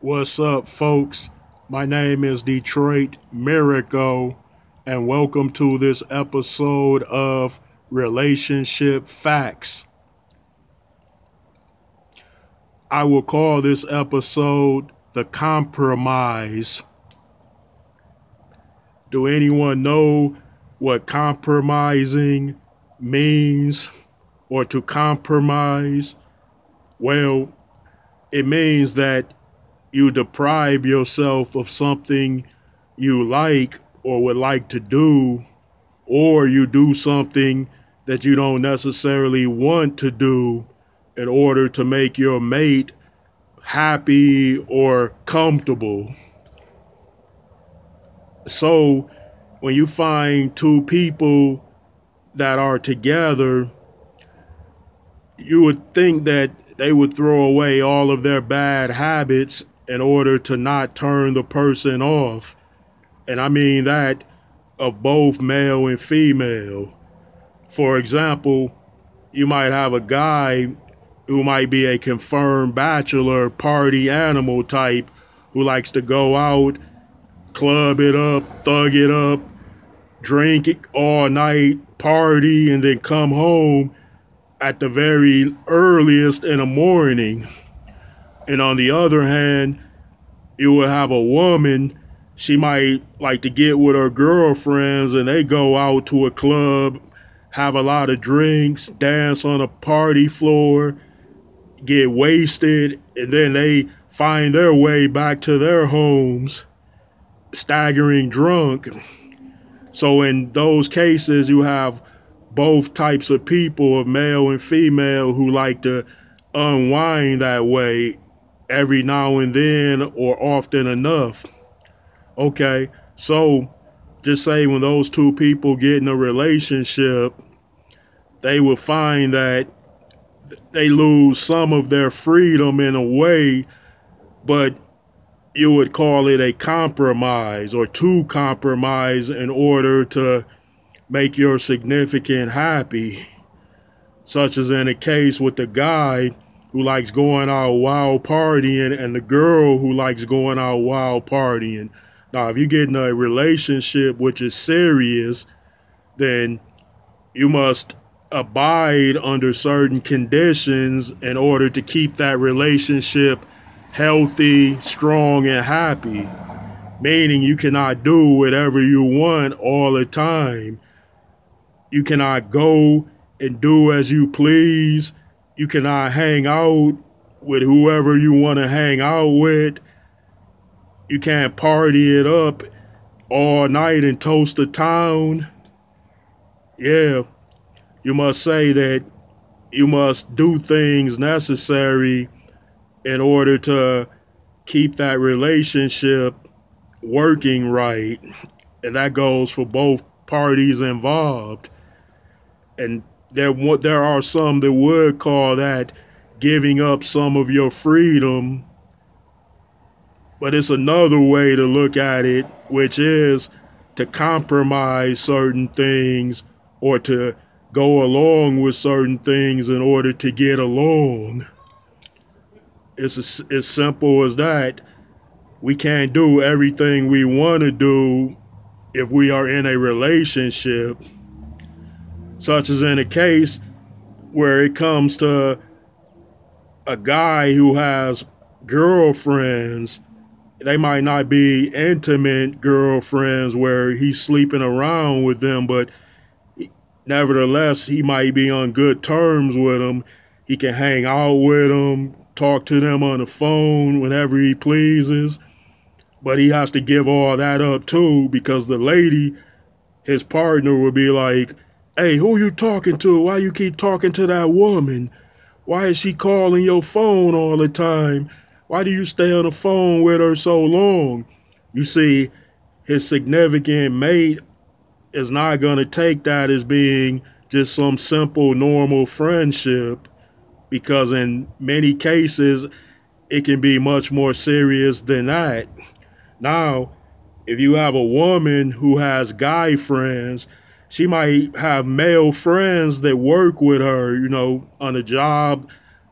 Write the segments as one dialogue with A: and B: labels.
A: What's up, folks? My name is Detroit Miracle, and welcome to this episode of Relationship Facts. I will call this episode The Compromise. Do anyone know what compromising means or to compromise? Well, it means that you deprive yourself of something you like or would like to do, or you do something that you don't necessarily want to do in order to make your mate happy or comfortable. So, when you find two people that are together, you would think that they would throw away all of their bad habits in order to not turn the person off. And I mean that of both male and female. For example, you might have a guy who might be a confirmed bachelor party animal type who likes to go out, club it up, thug it up, drink it all night, party, and then come home at the very earliest in the morning. And on the other hand, you would have a woman, she might like to get with her girlfriends and they go out to a club, have a lot of drinks, dance on a party floor, get wasted, and then they find their way back to their homes, staggering drunk. So, in those cases, you have both types of people, male and female, who like to unwind that way every now and then or often enough. Okay, so just say when those two people get in a relationship, they will find that they lose some of their freedom in a way, but you would call it a compromise or to compromise in order to make your significant happy. Such as in a case with the guy who likes going out wild partying and the girl who likes going out wild partying. Now, if you're getting a relationship which is serious, then you must abide under certain conditions in order to keep that relationship healthy, strong, and happy. Meaning you cannot do whatever you want all the time. You cannot go and do as you please you cannot hang out with whoever you want to hang out with. You can't party it up all night and toast the town. Yeah, you must say that you must do things necessary in order to keep that relationship working right. And that goes for both parties involved. And there there are some that would call that giving up some of your freedom. But it's another way to look at it which is to compromise certain things or to go along with certain things in order to get along. It's as, as simple as that. We can't do everything we want to do if we are in a relationship such as in a case where it comes to a guy who has girlfriends. They might not be intimate girlfriends where he's sleeping around with them, but nevertheless, he might be on good terms with them. He can hang out with them, talk to them on the phone whenever he pleases. But he has to give all that up too because the lady, his partner, will be like, Hey, who you talking to? Why you keep talking to that woman? Why is she calling your phone all the time? Why do you stay on the phone with her so long? You see, his significant mate is not going to take that as being just some simple, normal friendship because in many cases, it can be much more serious than that. Now, if you have a woman who has guy friends, she might have male friends that work with her, you know, on a job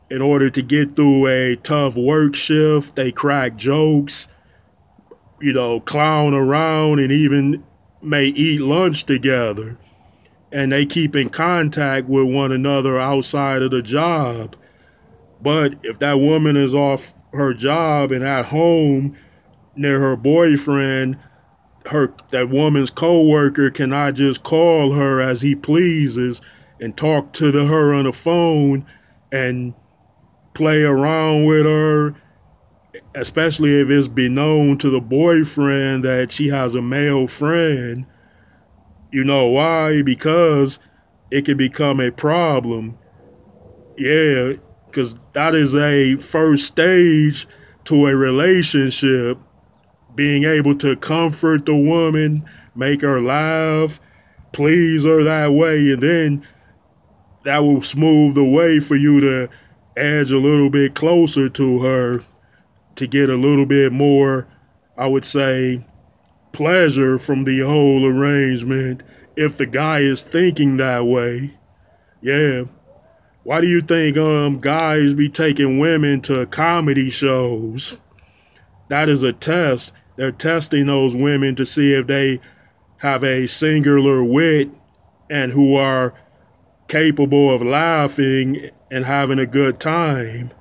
A: in order to get through a tough work shift. They crack jokes, you know, clown around, and even may eat lunch together. And they keep in contact with one another outside of the job. But if that woman is off her job and at home near her boyfriend, her that woman's co-worker cannot just call her as he pleases and talk to the, her on the phone and play around with her, especially if it's been known to the boyfriend that she has a male friend. You know why? Because it can become a problem. Yeah, because that is a first stage to a relationship. Being able to comfort the woman, make her laugh, please her that way, and then that will smooth the way for you to edge a little bit closer to her to get a little bit more, I would say, pleasure from the whole arrangement if the guy is thinking that way. Yeah. Why do you think um guys be taking women to comedy shows? That is a test. They're testing those women to see if they have a singular wit and who are capable of laughing and having a good time.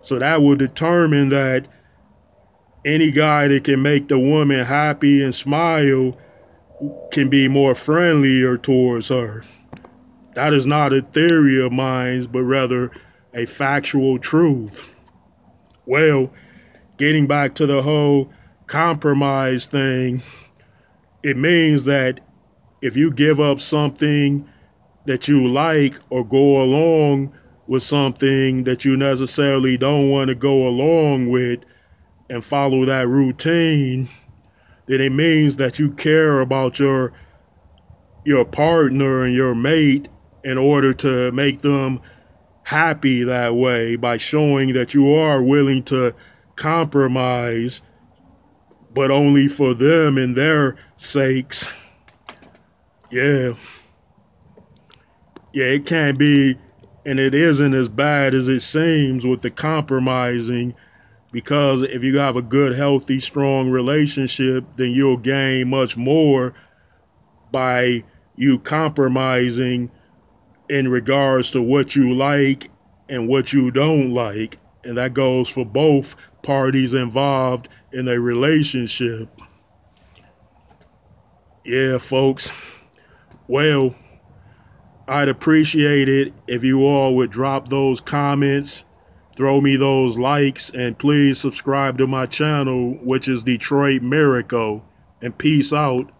A: So that will determine that any guy that can make the woman happy and smile can be more friendlier towards her. That is not a theory of mine, but rather a factual truth. Well, getting back to the whole compromise thing, it means that if you give up something that you like or go along with something that you necessarily don't want to go along with and follow that routine, then it means that you care about your your partner and your mate in order to make them happy that way by showing that you are willing to compromise but only for them and their sakes. Yeah. Yeah, it can't be and it isn't as bad as it seems with the compromising because if you have a good healthy strong relationship then you'll gain much more by you compromising in regards to what you like and what you don't like and that goes for both parties involved in a relationship yeah folks well I'd appreciate it if you all would drop those comments, throw me those likes, and please subscribe to my channel, which is Detroit Miracle. And peace out.